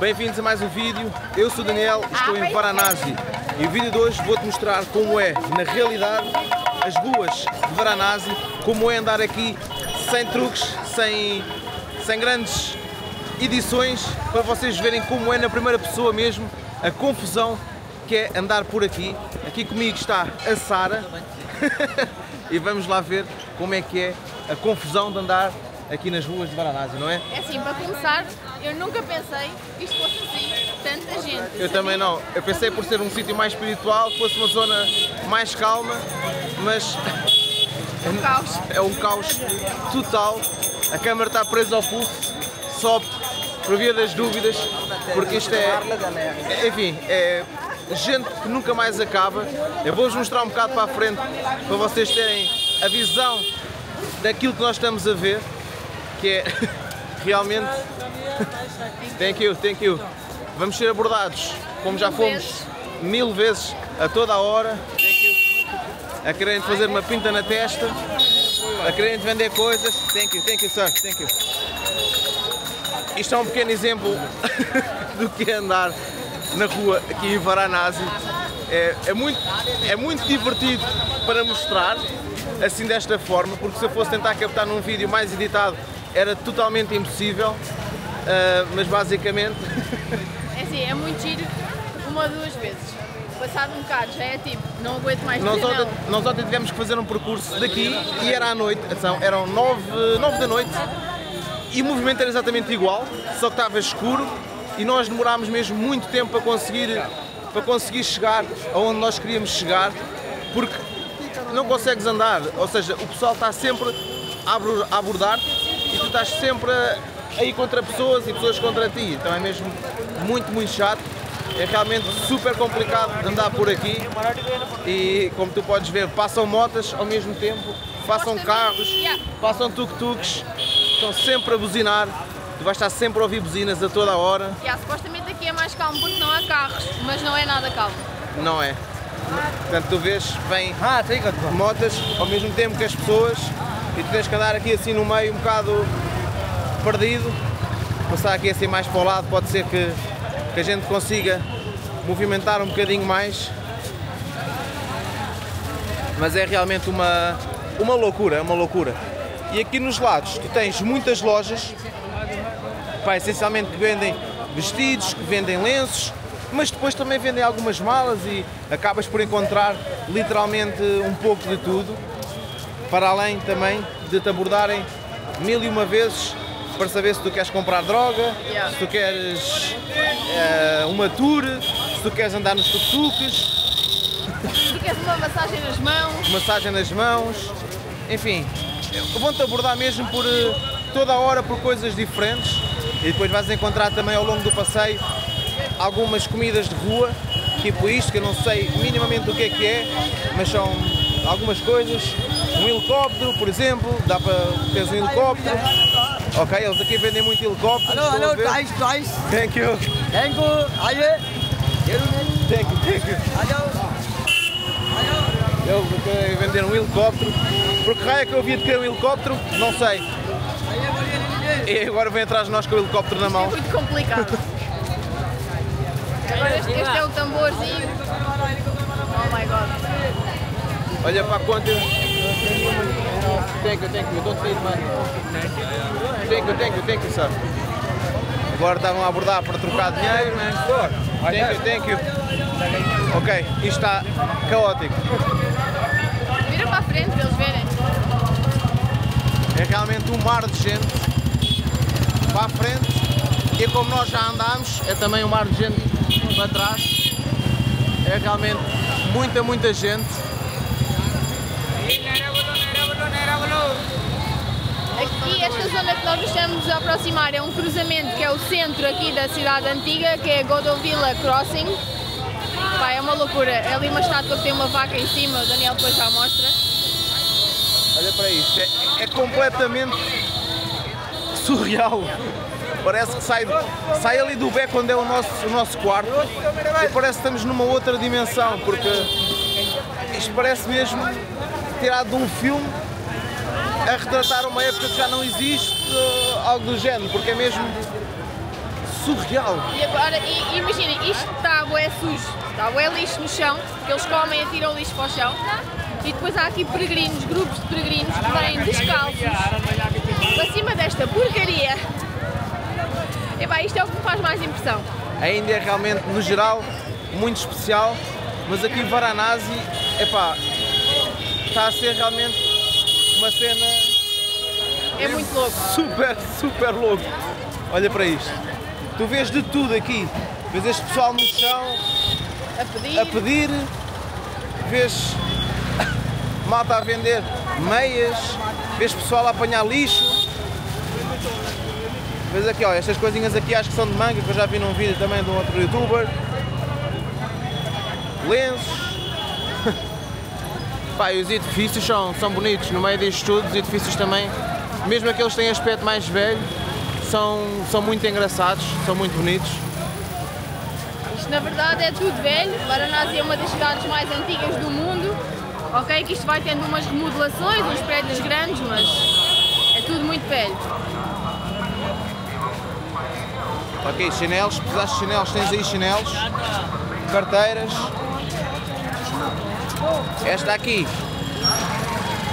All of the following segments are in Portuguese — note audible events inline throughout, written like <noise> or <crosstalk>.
Bem-vindos a mais um vídeo, eu sou o Daniel estou em Varanasi e o vídeo de hoje vou-te mostrar como é, na realidade, as ruas de Varanasi, como é andar aqui sem truques, sem, sem grandes edições, para vocês verem como é na primeira pessoa mesmo a confusão que é andar por aqui. Aqui comigo está a Sara <laughs> e vamos lá ver como é que é a confusão de andar aqui nas ruas de Varanasi, não é? É assim, para começar, eu nunca pensei que isto fosse assim, tanta gente. Eu também não. Eu pensei por ser um sítio mais espiritual, fosse uma zona mais calma, mas É um caos. é um caos total. A câmara está presa ao pulso, só por via das dúvidas, porque isto é. Enfim, é gente que nunca mais acaba. Eu vou-vos mostrar um bocado para a frente para vocês terem a visão daquilo que nós estamos a ver, que é <laughs> realmente. <laughs> Thank you, thank you. Vamos ser abordados, como já fomos mil vezes a toda a hora. A quererem fazer uma pinta na testa, a quererem vender coisas. Thank you, thank you, sir, thank you. Isto é um pequeno exemplo <laughs> do que é andar na rua aqui em Varanasi. É, é, muito, é muito divertido para mostrar, assim desta forma, porque se eu fosse tentar captar num vídeo mais editado era totalmente impossível, Ah, mas basicamente É assim, é muito giro uma ou duas vezes. Passado um bocado, já é tipo, não aguento mais nós dizer ontem, não. nós ontem tivemos que fazer um percurso daqui e era à noite, atenção, eram nove, nove da noite e o movimento era exatamente igual, só que estava escuro e nós demorámos mesmo muito tempo para conseguir, para conseguir chegar aonde nós queríamos chegar, porque não consegues andar, ou seja, o pessoal está sempre a abor- a abordar-te e tu estás sempre a, a ir contra pessoas e pessoas contra ti, então é mesmo muito, muito chato. É realmente super complicado andar por aqui e como tu podes ver, passam motas ao mesmo tempo, passam carros, passam tuk-tuks, estão sempre a buzinar, tu vais estar sempre a ouvir buzinas a toda a hora, Yeah, supostamente aqui é mais calmo porque não há carros, mas não é nada calmo. não é? Portanto, tu vês, vem motas ao mesmo tempo que as pessoas e tu tens que andar aqui assim no meio um bocado perdido, passar aqui assim mais para o lado, pode ser que, que a gente consiga movimentar um bocadinho mais. Mas é realmente uma, uma loucura, é uma loucura. E aqui nos lados tu tens muitas lojas, pá, essencialmente que vendem vestidos, que vendem lenços, mas depois também vendem algumas malas e acabas por encontrar literalmente um pouco de tudo, para além também de te abordarem mil e uma vezes para saber se tu queres comprar droga, Yeah. se tu queres eh, uma tour, se tu queres andar nos tuk-tuks, Tu queres uma massagem nas mãos, massagem nas mãos, enfim, vão-te abordar mesmo por eh, toda a hora por coisas diferentes e depois vais encontrar também ao longo do passeio algumas comidas de rua, tipo isto, que eu não sei minimamente o que é que é, mas são algumas coisas. Um helicóptero, por exemplo, dá para teres um helicóptero. Ok, eles aqui vendem muito helicópteros. Hello, estão a hello, ver? twice, twice. Thank you. Thank you. Aye. Thank you, thank you. Hello. Eles querem vender um helicóptero. Por que raio é que eu havia de querer um helicóptero? Não sei. E agora vem atrás de nós com o helicóptero na é mão. muito complicado. Agora este, este é o tamborzinho. Oh my god. Olha para a conta. Thank you, thank you. Don't need money. Thank you, thank you, thank you, sir. Agora estavam a abordar para trocar dinheiro. Thank you, thank you. Ok, isto está caótico. Vira para a frente para eles verem. É realmente um mar de gente para a frente e como nós já andámos, é também um mar de gente para trás. É realmente muita, muita gente. Aqui, esta zona que nós estamos a aproximar é um cruzamento que é o centro aqui da cidade antiga, que é Godovilla Crossing. Pá, é uma loucura. É ali uma estátua que tem uma vaca em cima, o Daniel depois já mostra. Olha para isto, é, é completamente surreal. Parece que sai, sai ali do beco onde é o nosso, o nosso quarto e parece que estamos numa outra dimensão, porque isto parece mesmo tirado de um filme a retratar uma época que já não existe, eh, algo do género, porque é mesmo surreal. E agora, e- imaginem, isto está bué sujo, está bué lixo no chão, que eles comem e atiram o lixo para o chão. E depois há aqui peregrinos, grupos de peregrinos que vêm descalços para cima desta porcaria. Epá, isto é o que me faz mais impressão. A Índia é realmente, no geral, muito especial, mas aqui Varanasi, epá, está a ser realmente uma cena É muito louco. super, super louco. Olha para isto. Tu vês de tudo aqui. Vês este pessoal no chão A pedir. a pedir, vês <coughs> malta a vender meias, vês pessoal a apanhar lixo. Vês aqui, ó, estas coisinhas aqui acho que são de manga, que eu já vi num vídeo também de um outro youtuber. Lenços. Pá, os edifícios são, são bonitos, no meio disto tudo, os edifícios também, mesmo aqueles que têm aspecto mais velho, são, são muito engraçados, são muito bonitos. Isto na verdade é tudo velho. Varanasi é uma das cidades mais antigas do mundo. Ok, que isto vai tendo umas remodelações, uns prédios grandes, mas é tudo muito velho. Ok, chinelos, se precisares de chinelos, tens aí chinelos, carteiras. Esta aqui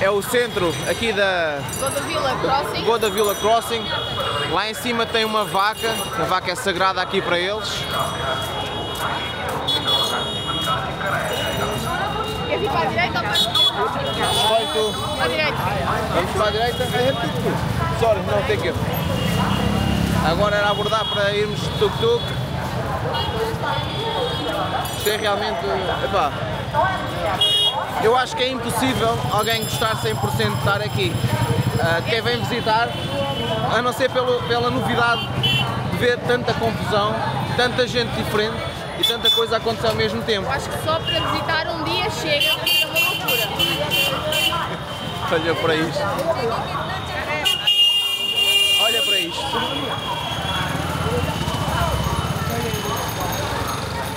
é o centro aqui da Toda Villa Crossing. Goda Villa Crossing. Lá em cima tem uma vaca, a vaca é sagrada aqui para eles. Queres ir para a direita ou para a esquerda? Escolhe tu. Para a direita. Vamos para a direita? Sorry, não tem que Agora era abordar para irmos de tuk-tuk. Isto é realmente. Epá, eu acho que é impossível alguém gostar 100% de estar aqui. Ah, quem vem visitar, a não ser pelo, pela novidade de ver tanta confusão, tanta gente diferente e tanta coisa a acontecer ao mesmo tempo. Eu acho que só para visitar um dia chega, porque é uma loucura. <laughs> Olha para isto. Olha para isto.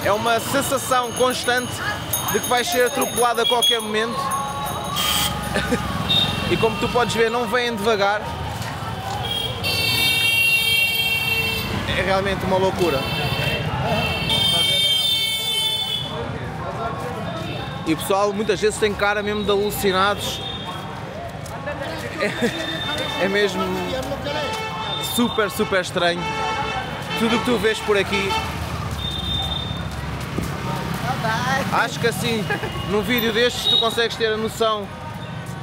É uma sensação constante de que vais ser atropelado a qualquer momento. E como tu podes ver, não vêm devagar. É realmente uma loucura. E o pessoal muitas vezes tem cara mesmo de alucinados. É, é mesmo super, super estranho. Tudo o que tu vês por aqui. Acho que assim, num vídeo destes, tu consegues ter a noção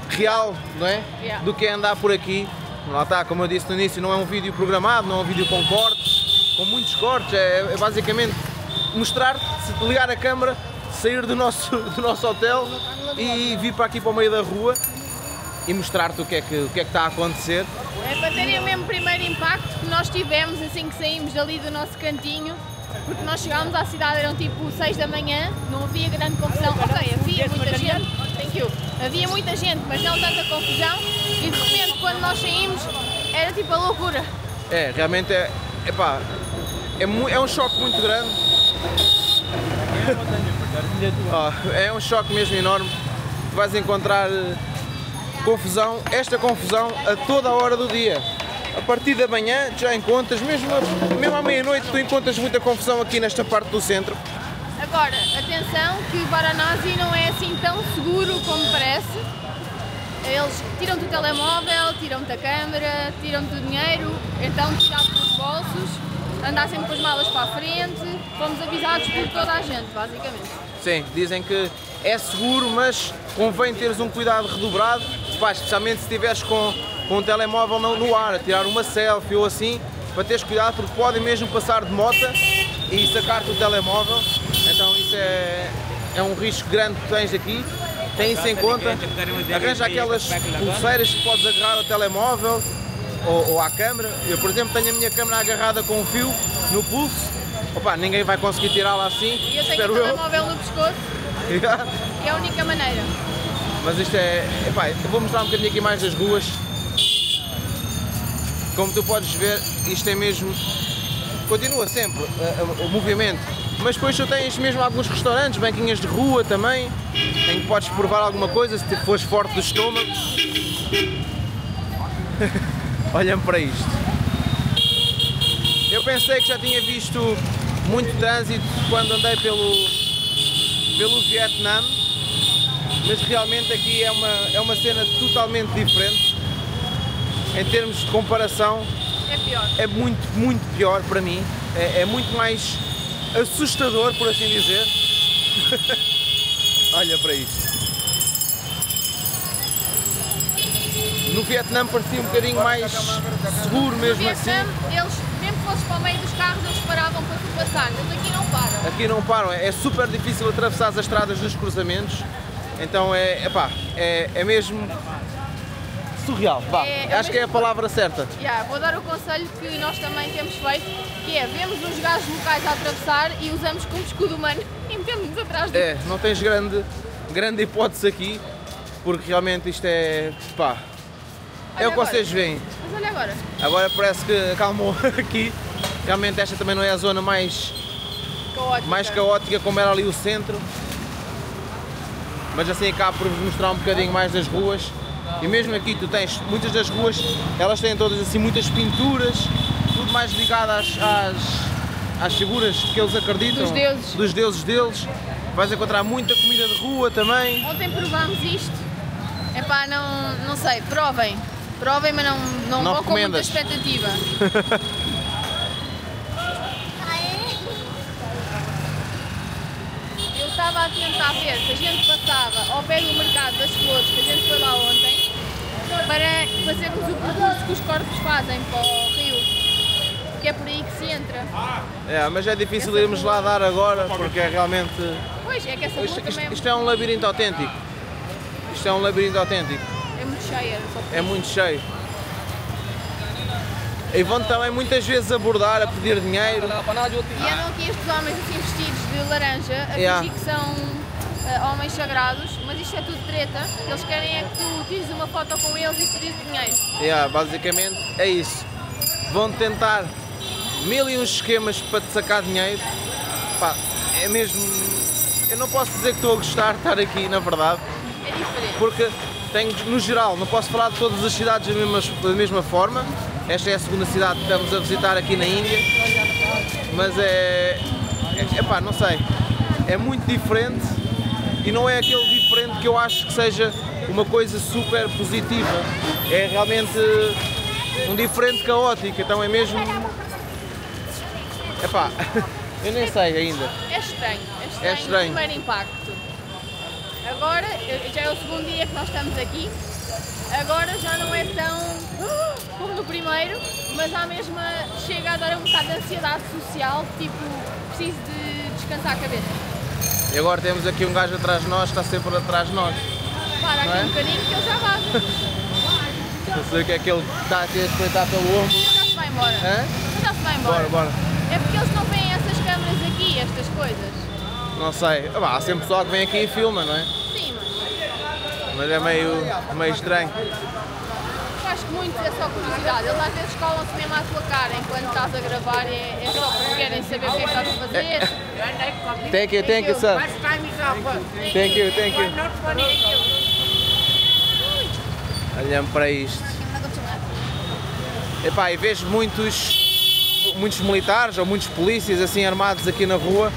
real, não é? Yeah. Do que é andar por aqui. Lá está, como eu disse no início, não é um vídeo programado, não é um vídeo com cortes, com muitos cortes, é, é basicamente mostrar, se ligar a câmera, sair do nosso, <laughs> do nosso hotel e vir para aqui para o meio da rua e mostrar-te o que, é que, o que é que está a acontecer. É para terem o mesmo primeiro impacto que nós tivemos assim que saímos dali do nosso cantinho, porque nós chegámos à cidade, eram tipo 6 da manhã, não havia grande confusão. Ok, havia muita gente, thank you. Havia muita gente, mas não tanta confusão, e de repente quando nós saímos era tipo a loucura. É, realmente é, epá, é, é um choque muito grande. Ó, <laughs> é um choque mesmo enorme. Tu vais encontrar eh, confusão, esta confusão a toda a hora do dia. A partir da manhã já encontras, mesmo, mesmo à meia-noite tu encontras muita confusão aqui nesta parte do centro. Agora, atenção que Varanasi não é assim tão seguro como parece. Eles tiram-te o telemóvel, tiram-te a câmera, tiram-te o dinheiro, então tirar-te os bolsos, andar sempre com as malas para a frente. Fomos avisados por toda a gente, basicamente. Sim, dizem que é seguro, mas convém teres um cuidado redobrado, pá, especialmente se estiveres com, com um telemóvel no, no ar, a tirar uma selfie ou assim, para teres cuidado porque podem mesmo passar de moto e sacar-te o telemóvel, então isso é, é um risco grande que tens aqui, tem isso em conta, arranja aquelas pulseiras que podes agarrar ao telemóvel ou, ou à câmera, eu por exemplo tenho a minha câmera agarrada com um fio no pulso, Opa, ninguém vai conseguir tirá-la assim, E eu tenho o eu. telemóvel no pescoço, <laughs> que é a única maneira. Mas isto é. Epá, eu vou mostrar um bocadinho aqui mais das ruas. Como tu podes ver, isto é mesmo. Continua sempre eh, o movimento. Mas depois tu tens mesmo alguns restaurantes, banquinhas de rua também, em que podes provar alguma coisa se fores forte do estômago. <laughs> Olhem para isto. Eu pensei que já tinha visto muito trânsito quando andei pelo, pelo Vietnã, mas realmente aqui é uma, é uma cena totalmente diferente. Em termos de comparação, É pior. é muito, muito pior para mim. É, é muito mais assustador, por assim dizer. <laughs> Olha para isto. No Vietnã parecia um bocadinho mais seguro mesmo No assim. Vietnã, eles, mesmo que fosses para o meio dos carros, eles paravam para tu passar. Eles aqui não param. Aqui não param, é super difícil atravessar as estradas dos cruzamentos. Então é, epá, é, é mesmo surreal. Vá, É- é acho que é a mesmo- palavra certa. Yeah, vou dar o conselho que nós também temos feito, que é vemos uns gajos locais a atravessar e usamos como escudo humano e metemos-nos atrás deles. É, não tens grande, grande hipótese aqui, porque realmente isto é. pá. É Olha o que agora. vocês veem. Mas olha agora, Agora parece que acalmou <laughs> aqui. Realmente esta também não é a zona mais, caótica. mais caótica como era ali o centro. Mas assim acaba por vos mostrar um bocadinho mais das ruas. E mesmo aqui tu tens muitas das ruas, elas têm todas assim muitas pinturas, tudo mais ligado às, às, às figuras que eles acreditam. Dos deuses. Dos deuses deles. Vais encontrar muita comida de rua também. Ontem provámos isto. Epá, não, não sei, provem. Provem, mas não, não, Não vão com muita expectativa. <laughs> Eu estava a tentar ver se a gente passava ao pé do mercado das flores, que a gente foi lá ontem, para fazermos o percurso que os corpos fazem para o rio. Que é por aí que se entra. É, mas é difícil irmos lá dar agora porque é realmente. Pois, é que essa rua Isto, também isto- isto é um labirinto autêntico. Isto é um labirinto autêntico. é muito cheia. Só É muito cheio. E vão também muitas vezes abordar a pedir dinheiro. E andam aqui estes homens assim vestidos de laranja a Yeah. fingir que são ah, homens sagrados, isto é tudo treta. Eles querem é que tu tires uma foto com eles e pedir dinheiro. Yeah, basicamente é isso. Vão tentar mil e uns esquemas para te sacar dinheiro. Pá, é mesmo. Eu não posso dizer que estou a gostar de estar aqui, na verdade, É diferente. porque tenho, no geral, não posso falar de todas as cidades da mesma, da mesma forma. Esta é a segunda cidade que estamos a visitar aqui na Índia, mas é. é epá, não sei. É muito diferente e não é aquele que eu acho que seja uma coisa super positiva. É realmente um diferente caótico, então é mesmo. Epá, <laughs> eu nem sei ainda. É estranho. É estranho, É estranho. o primeiro impacto. Agora, eu- já é o segundo dia que nós estamos aqui. Agora já não é tão "Ah", como no primeiro, mas à mesma chega a dar um bocado de ansiedade social, tipo, preciso de descansar a cabeça. E agora temos aqui um gajo atrás de nós, está sempre atrás de nós. Para aqui é? um bocadinho que ele já vaza. Não sei o que é que ele está aqui a espreitar pelo ombro. Já se vai embora. Hã? Já se vai embora. Bora, bora. É porque eles não veem essas câmaras aqui, estas coisas. Não sei. Ah, Há sempre pessoal que vem aqui e filma, não é? Sim, mas Mas é meio, meio estranho. Muito é só curiosidade. Eles às vezes colam-se mesmo à tua cara enquanto estás a gravar. É, é só porque querem saber o que é que estás a fazer. Thank you, thank you, sir. First time is over. Thank you, thank you. Olhamos para isto. Epá, e vejo muitos, muitos militares ou muitos polícias assim armados aqui na rua.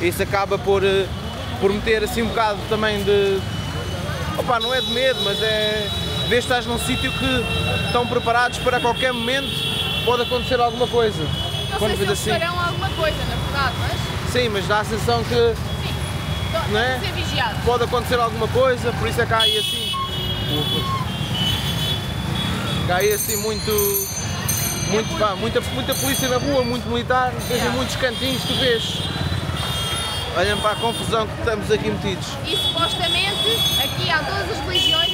Isso acaba por, eh, por meter assim um bocado também de. Opá, não é de medo, mas é. Vês que estás num sítio que estão preparados para qualquer momento pode acontecer alguma coisa. Não Quando sei se eles assim. alguma coisa, na verdade, mas Sim, mas dá a sensação que sim. Estão é? a ser vigiados. pode acontecer alguma coisa, por isso é que há aí assim. Há aí assim muito. muito pá, muita, muita polícia na rua, muito militar, em Yeah. muitos cantinhos, tu vês. Olhem para a confusão que estamos aqui metidos. E supostamente aqui há todas as religiões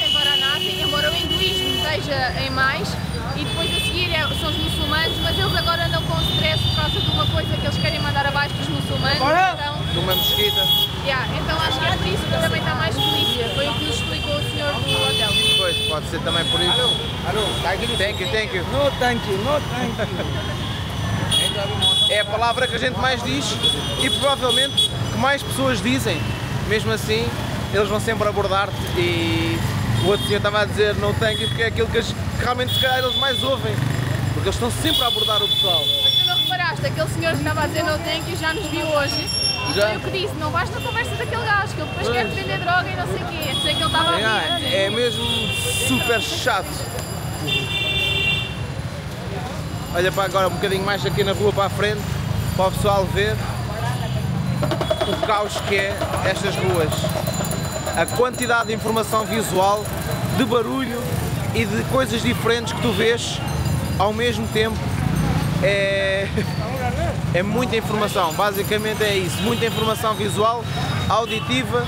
embora o hinduísmo esteja em mais, e depois a seguir é- são os muçulmanos, mas eles agora andam com stress por causa de uma coisa que eles querem mandar abaixo dos muçulmanos. Então, Numa mesquita. yeah, então acho que é por isso que também está mais polícia. Foi o que nos explicou o senhor do hotel. Pois, pode ser também por isso. Thank you, thank you. No thank you, no thank you. É a palavra que a gente mais diz e provavelmente que mais pessoas dizem. Mesmo assim, eles vão sempre abordar-te e o outro senhor estava a dizer não you porque é aquilo que, as- que realmente se calhar eles mais ouvem. Porque eles estão sempre a abordar o pessoal. Mas tu não reparaste aquele senhor que estava a dizer no thank you já nos viu hoje. E Já? foi o que disse, não vais na conversa daquele gajo, que ele depois quer vender droga e não sei o quê. Sei que ele estava a Yeah, rir. é mesmo super chato. Olha para agora um bocadinho mais aqui na rua para a frente, para o pessoal ver o caos que é estas ruas. A quantidade de informação visual, de barulho e de coisas diferentes que tu vês ao mesmo tempo é, <laughs> é muita informação. Basicamente é isso, muita informação visual, auditiva,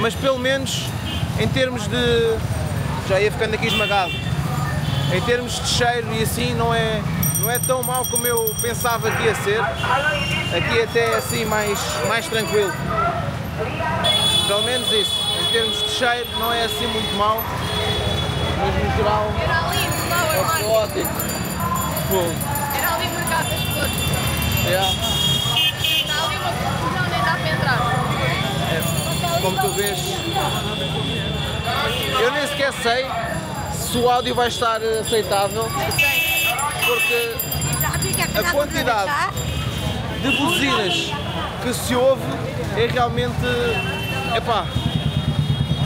mas pelo menos em termos de. Já ia ficando aqui esmagado. Em termos de cheiro e assim não é, não é tão mau como eu pensava que ia ser. Aqui até é assim mais, mais tranquilo. Pelo menos isso. Em termos de cheiro não é assim muito mau. Mas no geral Era ali, Flower é caótico. Fogo. Era ali mercado das flores. Yeah. Está ali uma confusão, nem dá para entrar. como tu vês. Eu nem sequer sei se o áudio vai estar aceitável, porque a quantidade de buzinas que se ouve é realmente epá,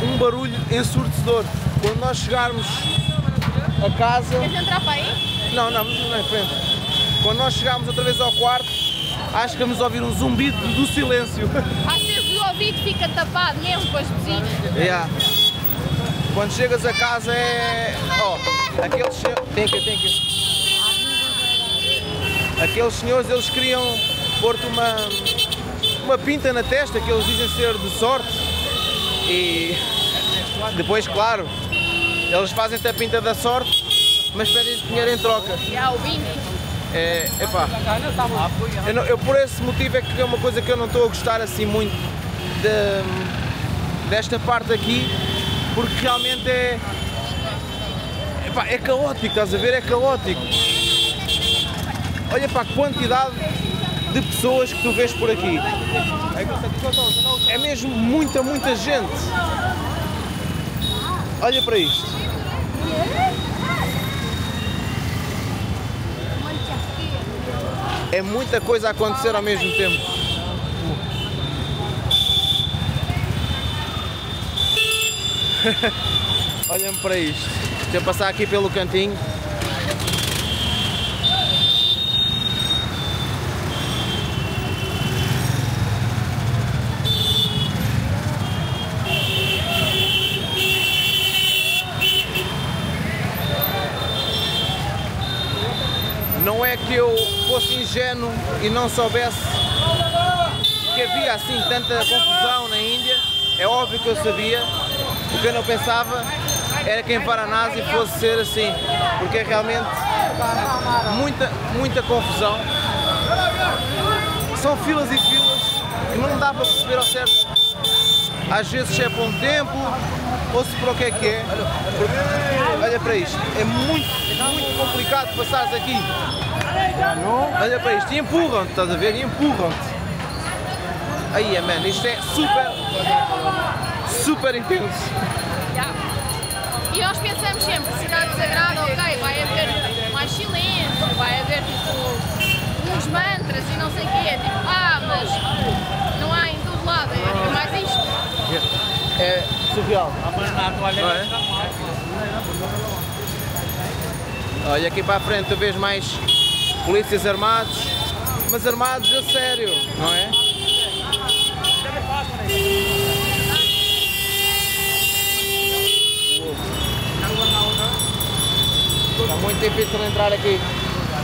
um barulho ensurdecedor. Quando nós chegarmos a casa. Queres entrar para aí? Não, não, não é em frente. Quando nós chegarmos outra vez ao quarto, acho que vamos ouvir um zumbido do silêncio. Às vezes o ouvido fica tapado mesmo com as buzinas. Yeah. Quando chegas a casa é. Ó, aqueles senhores. Tem que, tem que. Aqueles senhores eles queriam pôr-te uma. uma pinta na testa que eles dizem ser de sorte. E depois, claro, eles fazem-te a pinta da sorte, mas pedem dinheiro em troca. E há o Bini. É, epá, eu, não- eu por esse motivo é que é uma coisa que eu não estou a gostar assim muito de- desta parte aqui, porque realmente é, epá, é caótico, estás a ver? É caótico. Olha para a quantidade de pessoas que tu vês por aqui. É mesmo muita, muita gente. Olha para isto. É muita coisa a acontecer ao mesmo tempo. <laughs> Olhem para isto. Deixa eu passar aqui pelo cantinho. Não é que eu fosse ingênuo e não soubesse que havia assim tanta confusão na Índia. É óbvio que eu sabia. O que eu não pensava era que em Varanasi fosse ser assim, porque é realmente muita, muita confusão. São filas e filas e não dá para perceber ao certo. Às vezes se é um tempo ou se para o que é que é. Porque, olha para isto, é muito, muito complicado passares aqui. Olha para isto, e empurram-te, estás a ver? E empurram-te. Aí, é, man, isto é super, super intenso. E nós pensamos sempre, cidade sagrada, ok, vai haver mais silêncio, vai haver tipo uns mantras e não sei o quê. Tipo, ah, mas não há em todo lado, é, mais. É surreal. É? Olha aqui para a frente tu vês mais polícias armados, mas armados a sério, não é? Está muito difícil entrar aqui.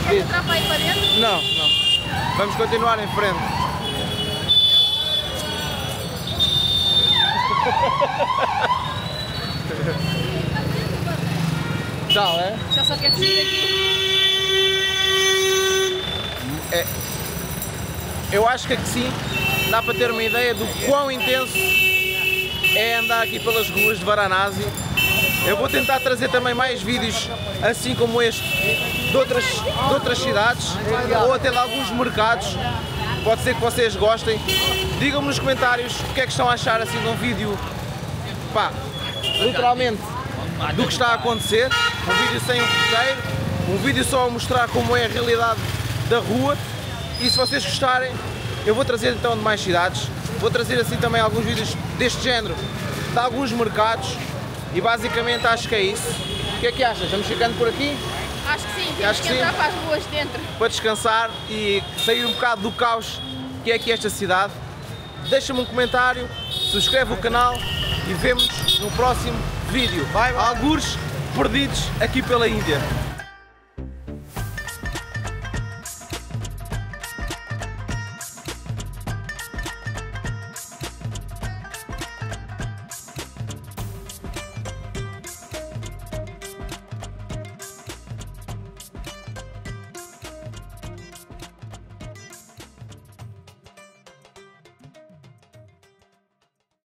Queres entrar para aí para dentro? Não, não. Vamos continuar em frente. Tchau, é? Já só quero sair daqui. Eu acho que aqui sim dá para ter uma ideia do quão intenso é andar aqui pelas ruas de Varanasi. Eu vou tentar trazer também mais vídeos assim como este de outras, de outras cidades ou até de alguns mercados. Pode ser que vocês gostem. Digam-me nos comentários o que é que estão a achar assim de um vídeo, pá, literalmente do que está a acontecer. Um vídeo sem um roteiro, um vídeo só a mostrar como é a realidade da rua E se vocês gostarem, eu vou trazer então de mais cidades. Vou trazer assim também alguns vídeos deste género, de alguns mercados. E basicamente acho que é isso. O que é que achas? Vamos ficando por aqui? Acho que sim, temos Acho que, que sim. entrar para as ruas de dentro. para descansar e sair um bocado do caos que é aqui esta cidade. Deixa-me um comentário, subscreve o canal e vemos no próximo vídeo. Algures perdidos aqui pela Índia.